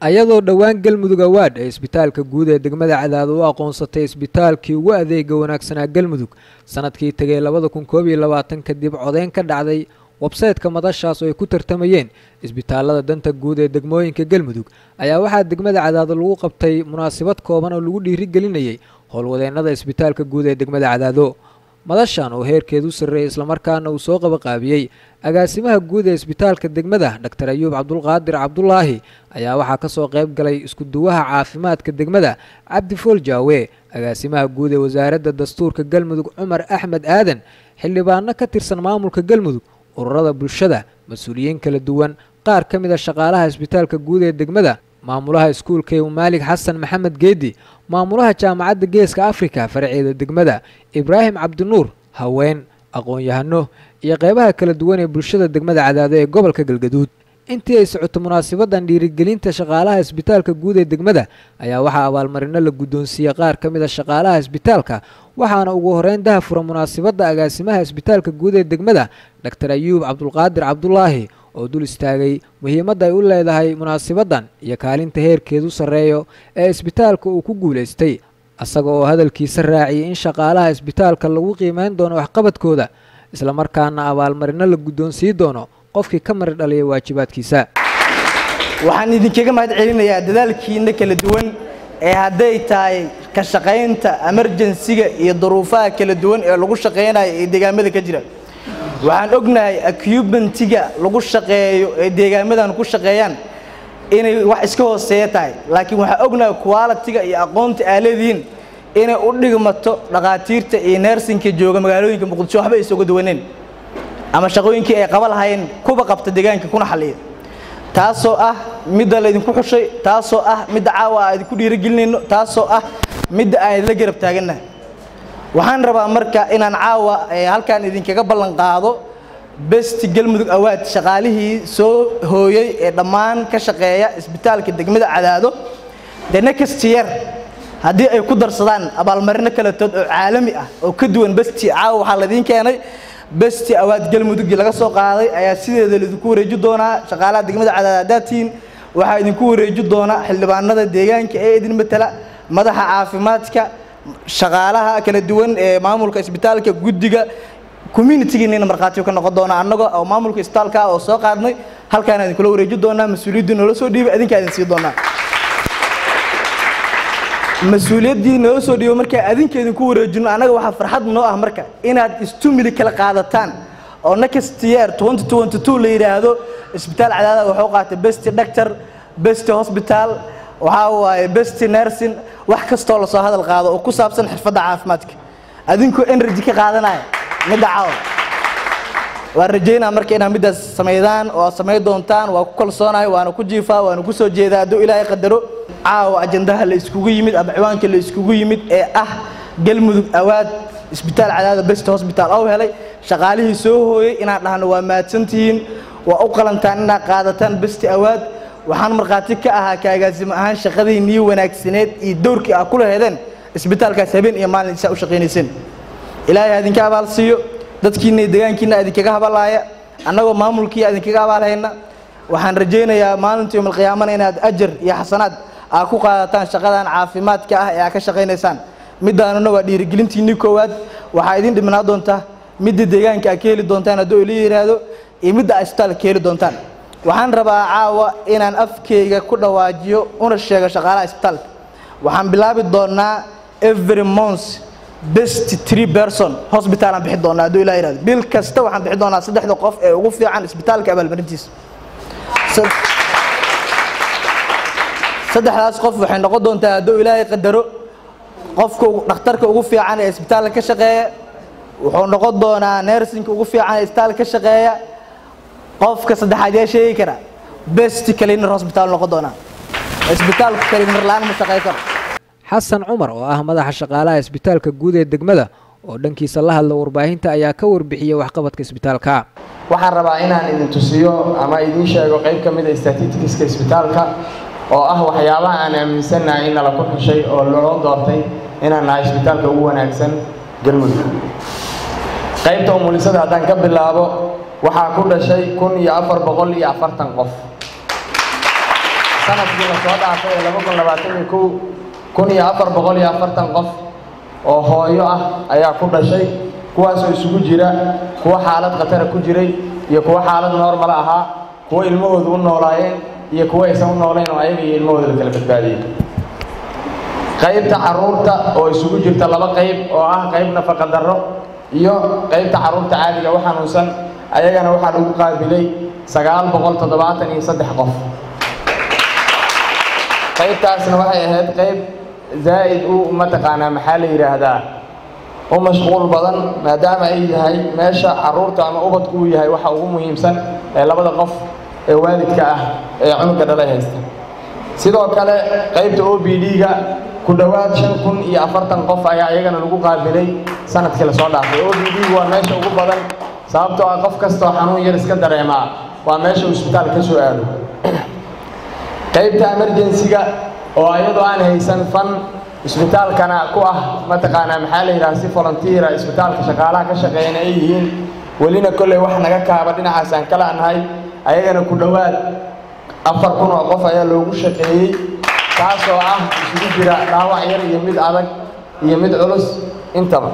ayadoo dhowaan galmudug awaadh ee isbitaalka guud ee degmada cadaado u aqoonsatay isbitaalkii ugu adeega wanaagsanaa galmudug. Sanadkii tegay labada kun koob iyo labaatan kadib codeyn ka dhacday websaytka madashaas oo ay ku tartamayeen isbitaalada danta guud ee degmooyinka galmudug. Ayaa waxaa degmada cadaado lagu qabtay munaasabad kooban oo lagu dhiirigelinayay howlwadeennada isbitaalka guud ee degmada cadaado madashan oo heerkeedu sarreeyay islamarkaana uu soo qabaqaabiyey. Agaasimaha guud ee isbitaalka degmada doctor ayuub cabdulqaadir cabdulaahi ayaa waxaa ka soo qayb galay isku-duwaha caafimaadka degmada cabdi jaawe. Agaasimaha guud ee wasaaradda dastuurka galmudug cumar axmed aadan xildhibaano ka tirsan maamulka galmudug ururada bulshada mas'uuliyiin kala duwan qaar ka mid a shaqaalaha isbitaalka guud ee degmada maamulaha iskuulka maalig xasan maxamed geedi maamulaha jaamacadda geeska afrika faraceeda degmada ibraahim cabdinuur haween aqoon-yahano iyo qeybaha kala duwan ee bulshada degmada cadaado ee gobolka galgaduud. Intii ay socoto munaasabadan dhiirigelinta shaqaalaha isbitaalka guud ee degmada ayaa waxaa abaalmarino la guddoonsiiyey qaar ka mid a shaqaalaha isbitaalka waxaana ugu horeyn dahafura munaasabadda agaasimaha isbitaalka guud ee degmada doctor ayuub cabdulqaadir cabdulaahi oo dul istaagay muhiimadda ay u leedahay munaasabadan iyo kaalinta heerkeedu sarreeyo ee isbitaalka uu ku guulaystay isaga oo hadalkiisa raaciyay in shaqaalaha isbitaalka lagu qiimeyn doono waxqabadkooda islamarkaana abaalmarino la guddoonsii doono qofkii ka mari dhaliyay waajibaadkiisa. Waxaan idinkaga mahad celinayaa dadaalkiina kala duwan ee hadday tahay ka shaqaynta emerjensiga iyo duruufaha kala duwan ee lagu shaqaynayo ee deegaamada ka jira waxaan ognahay acubentiga lagu shaqeeyo ee deegaamadan ku shaqeeyaan inay wax iska hooseeya tahay. Laakiin waxaan ognahay qualitiga iyo aqoonta aaladiin inay u dhigmato dhakhaatiirta iyo neersinka jooga magaalooyinka muqdisho waxba isuga duwaneen ama shaqooyinkii ay qaba lahayn kuba qabta deegaanka kuna xalliya taasoo ah midda laydinku xushay taasoo ah midda caawa aan idinku dhiirigelinayno taasoo ah midda aan idinla garab taagannahay waxaan rabaa marka inaan caawa halkaan idinkaga ballan qaado besti galmudug awaad shaqaalihii soo hooyey ee dhammaan ka shaqeeya isbitaalka degmada cadaado. The next year haddii ay ku darsadaan abaalmarino kaletood oo caalami ah oo ka duwan besti caawa waxaa laidiin keenay. Besti awaad galmudug laga soo qaaday ayaa sideeda laidinku wareeji doonaa shaqaalaha degmada cadaad hadaatiin waxaa idinku wareeji doona xildhibaanada deegaanka ee idin matala madaxa caafimaadka shaqaalaha kala duwan ee maamulka isbitaalka guddiga communitigiinina markhaatiyo ka noqon doona annaga oo maamulka isbitaalka oo soo qaadnay halkaan idinkula wareeji doonaa mas'uuliyaddii noola soo dhiibay adinkaa idin sii doonaa. Mas'uuliyaddii noola soo dhiibo markaa adinka idinku wareejino annaga waxaa farxad noo ah marka inaad istumili kala qaadataan oo next year la yidhaahdo isbitaal cadaada wuxuu qaatay besti doctor besti hospital waxaa waaye besti nursing wax kastoo la soo hadal qaado oo ku saabsan xirfadda caafimaadka. Adinkoo energy ka qaadanaya midda caawa waan rajaynaa marka inaad middaas samaydaan oo aad samayn doontaan waa ku kalsoonahay waana ku jiifaa waana ku soo jeedaa hadduu ilaahay qadaro. Caawa ajandaha la iskugu yimid ama ciwaanka la iskugu yimid ee ah galmudug awaad isbitaal cadaada best hospital oo helay. Shaqaalihii soo hooyey inaan dhahno waa mahadsantihiin waa u qalantaan inaad qaadataan besti awaad waxaan markhaati ka ahaa kaagaasimo ahaan shaqadii nii wanaagsaneed iyo dowrkii aad kula hedeen isbitaalkaas habeen iyo maalin isaa u shaqaynayseen ilaahay idinka abaal siiyo. Dadkiina iyo deegaankiina idinkaga habalaaya annagoo maamulkii idinkaga abaalhayna waxaan rajaynayaa maalinta yowmalqiyaamana inaad ajar iyo xasanaad aad ku qaadataan shaqadan caafimaadka ah ee aad ka shaqaynaysaan. Middaanuna waa dhiirigelintiinii koowaad waxaa idin dhimanaa doontaa. Midda deegaanka aad ka heli doontaan hadduu ila yidhaahdo iyo midda aad isbitaalka ka heli doontaan waxaan rabaa caawa inaan afkeyga ku dhawaajiyo una sheego shaqaalaha isbitaalka. Waxaan bilaabi doonaa every month best three person hospital aan bixi doonaa hadduu ilaa yidhahdo bil kasta waxaan bixi doonaa saddexda qof ee ugu fiican isbitaalka abaalmarintiisa. Saddexdaas qof waxay noqon doontaa hadduu ilaahay qadaro qofka dhakhtarka ugu fiican ee isbitaalka ka shaqeeya wuxuu noqon doonaa nersinka ugu fiican ee isbitaalka ka shaqeeya qofka saddexaad yaa sheegi kara best cleaner hospital noqon doonaa isbitaalku cleaner la'aan ma shaqey karo. Xasan cumar oo ah madaxa shaqaalaha isbitaalka guud ee degmada oo dhankiisa la hadla warbaahinta ayaa ka warbixiyey waxqabadka isbitaalka. Waxaan rabaa inaan idin tusiyo ama idiin sheego qayb ka mid a statistikiska isbitaalka oo ah waxyaabaha aan aaminsannahay in nala ku xushay oo loo doortay inaan nahay isbitaalka ugu wanaagsan galmudug. Qaybta umulisada haddaan ka bilaabo waxaa ku dhashay kun iyo afar boqol iyo afartan qof. Sanadkii la soo dhaafay ee laba kun labaatan iyo kow kun iyo afar boqol iyo afartan qof oo hooyo ah ayaa ku dhashay kuwaasoo isugu jira kuwa xaalad khatara ku jiray iyo kuwa xaalad normal ahaa kuwa ilmahoodu u noolaayeen iyo kuwa aysan u noolayn oo ayaga iyo ilmahooda la kala badbaadiyey qaybta carruurta oo isugu jirta laba qayb oo ah qayb nafaqa darro iyo qaybta carruurta caadiga u xanuunsan ayagana waxaa lagu qaabilay sagaal boqol toddobaatan iyo saddex qof. Qaybtaasna waxay ahayd qayb zaa'id u mataqaanaa maxaa la yidhaahdaa? U mashquul badan maadaama ay yahay meesha carruurta ama ubadku uu yahay waxa ugu muhiimsan ee labada qof ee waalidka ah ee cunuga dhalay haysta. Sidoo kale qaybta o b d-ga ku dhowaad shan kun iyo afartan qof ayaa iyagana lagu qaabilay sannadkii la soo dhaafay. O b d-gu waa meesha ugu badan sababtoo ah qof kastoo xanuun yar iska dareemaa waa meesha uu isbitaal ka soo aado. Qaybta emergensiga oo iyadoo aan haysan fan isbitaalkana ku ah mataqaanaa maxaa la yidhaha si volunteera isbitaalka shaqaalaha ka shaqeeyana ay yihiin. Welina kolley wax naga kaaba dhinacaas aan kala nahay ayagana ku dhowaad. Afar kun oo qof ayaa loogu shaqeeyey taasoo ah isugu jira dhaawac yar iyo mid adag iyo mid culus intaba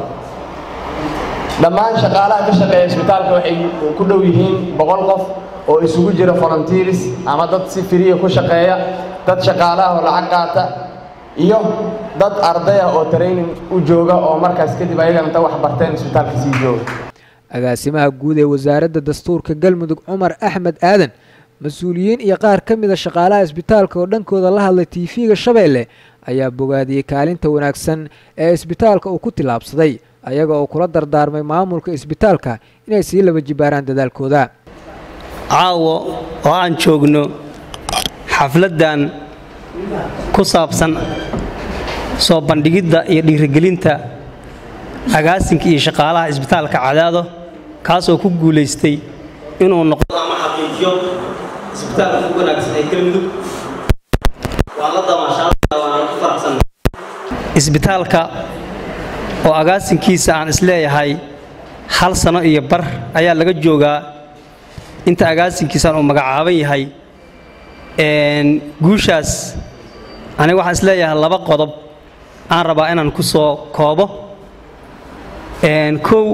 dhammaan shaqaalaha ka shaqeeya isbitaalka waxay ku dhow yihiin boqol qof oo isugu jira volunteers ama dad si firiya ku shaqeeya dad shaqaalaha oo lacag qaata iyo dad ardaya oo training u jooga oo markaas kadib ayagana inta wax barteen isbitaalka sii jooga. Agaasimaha guud ee wasaaradda dastuurka galmudug cumar axmed aadan mas'uuliyiin iyo qaar ka mid a shaqaalaha isbitaalka oo dhankooda la hadlay tv-ga shabeelle ayaa bogaadiyey kaalinta wanaagsan ee isbitaalka uu ku tillaabsaday ayaga oo kula dardaarmay maamulka isbitaalka inay sii laba jibaaraan dadaalkooda. Caawo oo aan joogno xafladdan ku saabsan soo bandhigidda iyo dhiirigelinta agaasinka iyo shaqaalaha isbitaalka cadaado kaasoo ku guulaystay inuu noqdo ama xaqiijiyo isbitaalka ugu wanaagsan ee galmudug waan la damaashaadaya waana ku faraxsan. Isbitaalka oo agaasinkiisa aan is leeyahay hal sano iyo bar ayaa laga joogaa. Inta agaasinkiisaan uu magacaaban yahay guushaas aniga waxaan is leeyahay laba qodob aan rabaa inaan ku soo koobo. Kow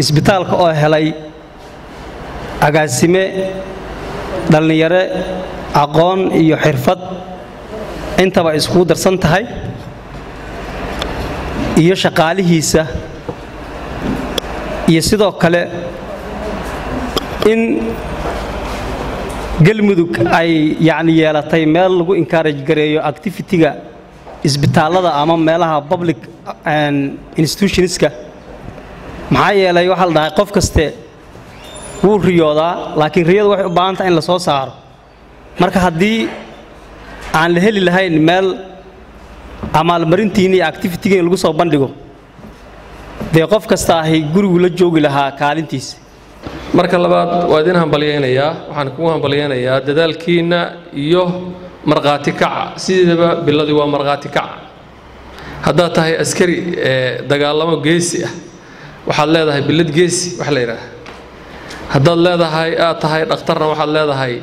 isbitaalka oo helay agaasime dhallinyare aqoon iyo xirfad intaba iskugu darsan tahay iyo shaqaalihiisa iyo sidoo kale in galmudug ay yacni yeelatay meel lagu encourage gareeyo activity-ga isbitaallada ama meelaha public institutionska. Maxaa yeelay waxaa la dhahay qof kaste wuu riyoodaa laakiin riyadu waxay u baahan tahay in la soo saaro. Marka haddii aan la heli lahayn meel amaalmarintiinni iyo lagu soo bandhigo. Dee qof kasta ahi gurigu la joogi lahaa kaalintiisa marka labaad waa idin hambalyaynayaa waxaan kugu hambalyaynayaa dadaalkiinna iyo markhaati kaca sideedaba biladii waa markhaati kaca haddaad tahay askari ee dagaalamo geesi ah waxaad leedahay bilad geesi wax la yidhaaha haddaad leedahay aad tahay dhakhtarna waxaad leedahay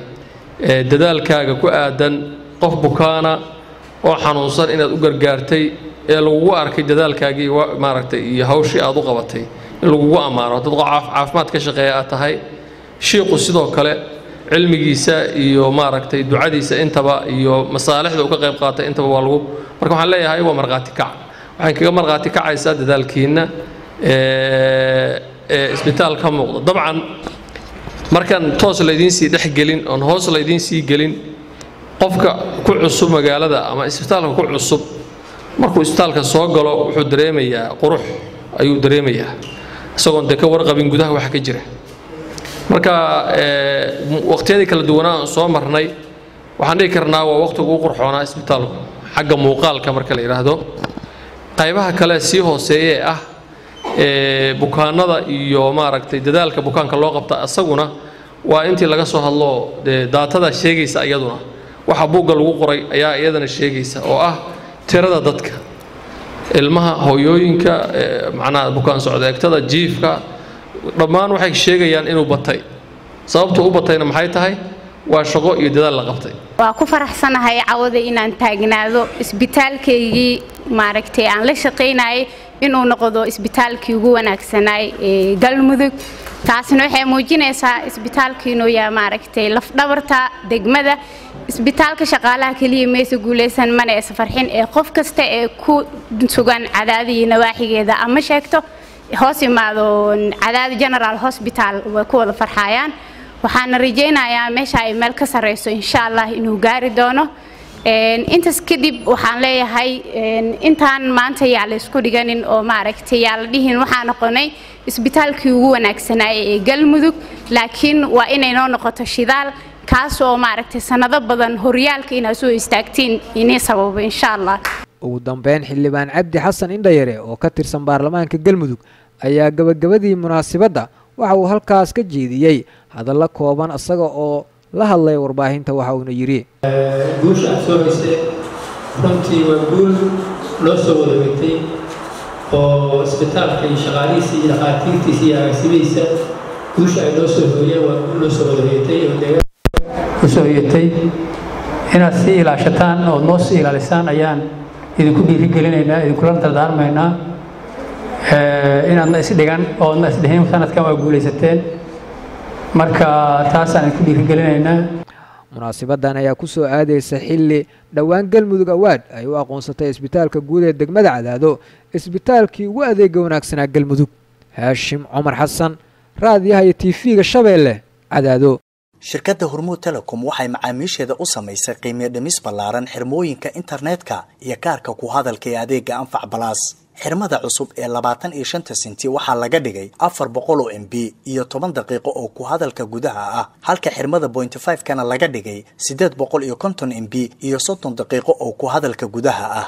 dadaalkaaga ku aadan qof bukaana oo xanuunsan inaad u gargaartay ee lagugu arkay dadaalkaagii maaragtay iyo hawshii aad u qabatay in lagugu ammaano dad caafimaad ka shaqeeya aad tahay. Shiiqu sidoo kale cilmigiisa iyo maaragtay ducadiisa intaba iyo masaalixda uu ka qayb qaatay intaba waa lagu marka waxaan leeyahay waa markhaati kac. Waxaan kaga markhaati kacaysaa dadaalkiinna ee isbitaal ka muuqda. Dabcan markaan toos laydiin sii dhex gelin oon hoos laydiin sii gelin qofka ku cusub magaalada ama isbitaalka ku cusub markuu isbitaalka soo galo wuxuu dareemayaa qurux ayuu dareemayaa. Isagoon dee ka warqabin gudaha waxa ka jira. Marka waqtiyadii kala duwanaa aan soo marnay waxaan dhihi karnaa waa waqtiga ugu qurxoonaa isbitaalku xagga muuqaalka marka la yidhaahdo qaybaha kale sii hooseeye ee ah bukaanada iyo maaragtay dadaalka bukaanka loo qabta isaguna waa intii laga soo hadlo daatada sheegaysa iyaduna waxa buugga lagu qoray ayaa iyadana sheegaysa oo ah tirada dadka. Ilmaha hooyooyinka macnaha bukaan socda egtada jiifka dhammaan waxay sheegayaan inuu batay. Sababtu u batayna maxay tahay? Waa shaqo iyo dadaal la qabtay. Waa ku faraxsanahay cawada inaan taagnaado isbitaalkaygii maaragtay aan la shaqaynayay inuu noqdo isbitaalkii ugu wanaagsanaay ee galmudug taasina waxay muujinaysaa yahay maaragtay lafdhabarta degmada. Isbitaalka shaqaalaha keliya maysa guulaysan mana ee safarxin ee qof kasta ee ku sugan cadaadii nawaaxigeeda ama sheegto hoos imaado cadaadi general hospital way ku wada farxayaan. Waxaana rajaynayaa meesha ay meel ka sarreyso insha allah inuu gaari doono intaas kadib waxaan leeyahay intaan maanta yaa la isku dhiganin oo maaragtay yaa la dhihin waxaa noqonay isbitaalkii ugu wanaagsanaayay ee galmudug. Laakiin waa inay noo noqoto shidaal kaas oo maaragtay sanado badan horyaalka inaad soo istaagtiin inay sababo insha allah ugu dambeyn xildhibaan cabdi xasan indhayare oo ka tirsan baarlamaanka galmudug ayaa gabagabadii munaasibadda waxa uu halkaas ka jeediyey. Hadallo kooban isaga oo la hadlay warbaahinta waxa uuna yidhi. Guusha aad soo haysay runtii waa guul loo soo wada wegtay oo isbitaalka iyo shaqaalihiisa iyo dhakhaatiirtiisa iyo agaasimaysa guusha ay loo soo hooyeen waa guul loo soo wada hoyatay oo deegaan u soo hoyatay inaad sii ilaashataan ood noo sii ilaalisaan ayaan idinku dhiirigelinaynaa idinkula dardaarmaynaa. Inaadna isdhigan oodna isdhihin sanadkan waa guulaysateen marka taasaan idinku dhiirigelinaynaa munaasibadan ayaa ku soo aadaysa xilli dhowaan galmudug awaad ay u aqoonsatay isbitaalka guud ee degmada cadaado. Isbitaalkii ugu adeega wanaagsanaa galmudug haashim cumar xasan raadiyaha iyo tv-ga shabeelle cadaado. Shirkadda hormuud telecom waxay macaamiisheeda u samaysay qiimiyo dhimis ballaaran xirmooyinka internetka iyo kaarka ku hadalka ee adeega anfac balaas xirmada cusub ee labaatan iyo shanta senti waxaa laga dhigay afar boqol oo m b iyo toban daqiiqo oo ku hadalka gudaha ah halka xirmada bointy five kana laga dhigay siddeed boqol iyo konton m b iyo soddon daqiiqo oo ku hadalka gudaha ah